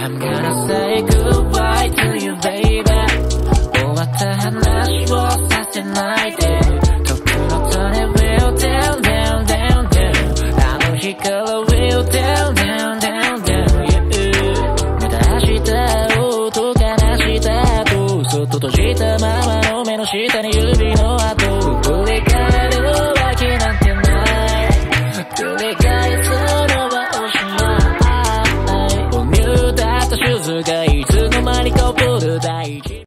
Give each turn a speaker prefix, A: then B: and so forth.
A: I'm gonna say goodbye to you baby 終わった話をさせないで時のト will down down down down あの日から will down down down down また明日を音か出したとそっと閉じたままの目の下に指の穴がいつの間にかプール大事